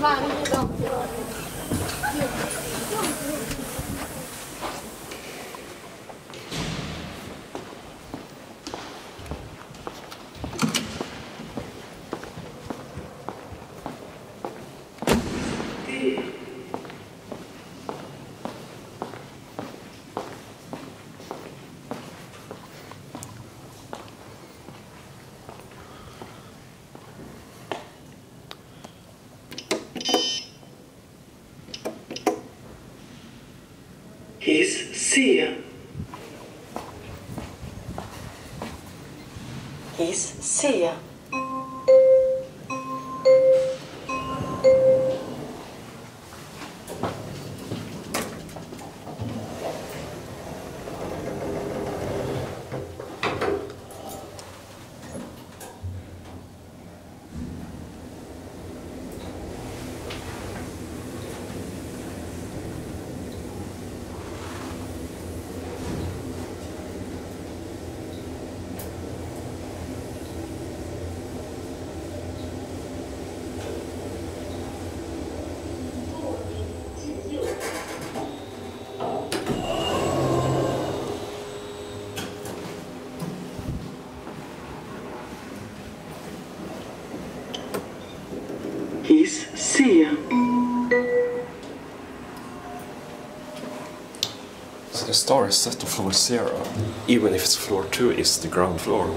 Vale. C. Hiss C. Hiss C. So the star is set to floor zero, even if it's floor two is the ground floor.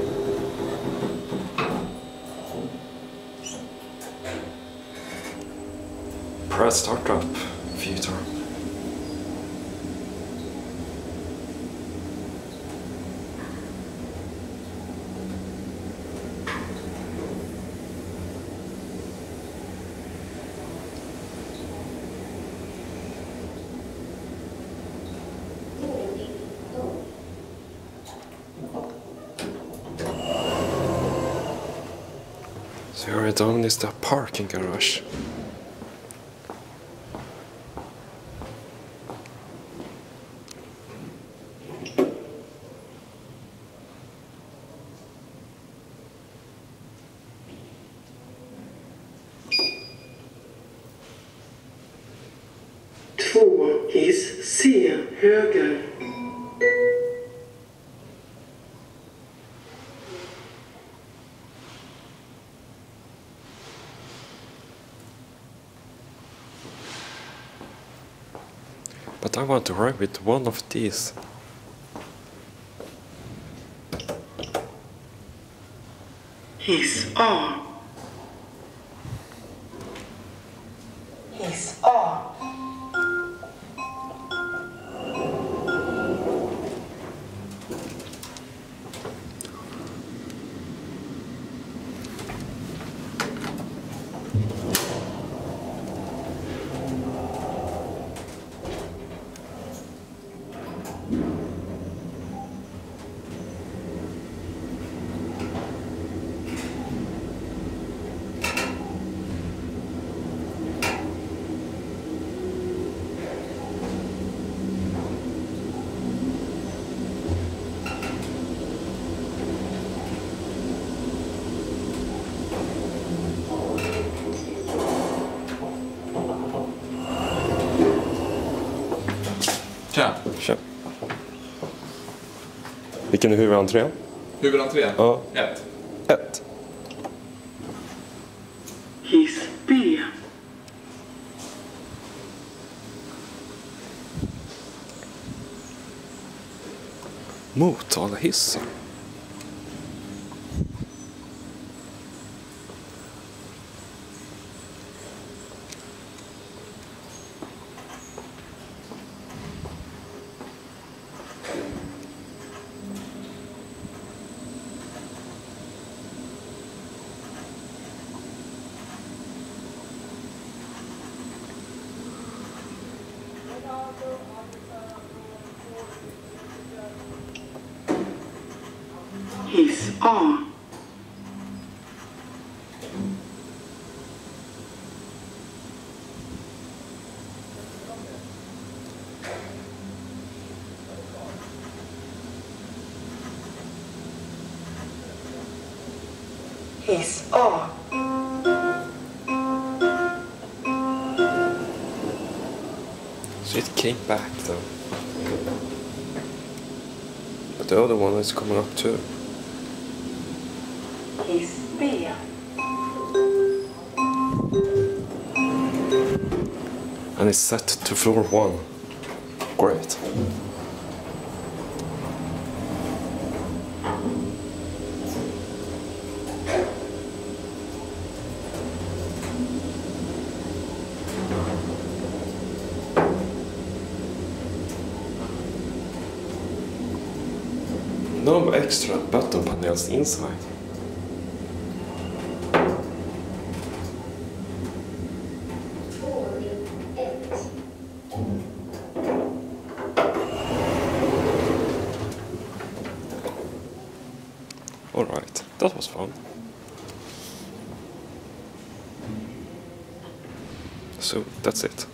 Press start up, Future. Är down is the parking garage. Två hiss C. Höger. But I want to ride with one of these. Hiss A. Hiss A. Tja. Tja. Vilken är huvudentrén? Huvudentré? Ja. Ett. Ett. Hiss B. Motala hissen. Hiss on. Hiss A. So it came back though. But the other one is coming up too. Hiss B. And it's set to floor one. Great. No extra button panels inside. Alright, that was fun. So that's it.